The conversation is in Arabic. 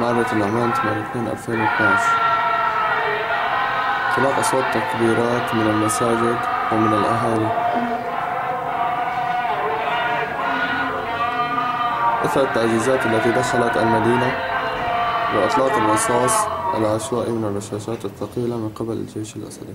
معرض العمان 28 2012 انطلاق أصوات تكبيرات من المساجد ومن الأهالي. إثر التعزيزات التي دخلت المدينة وإطلاق الرصاص العشوائي من الرشاشات الثقيلة من قبل الجيش الأسدي.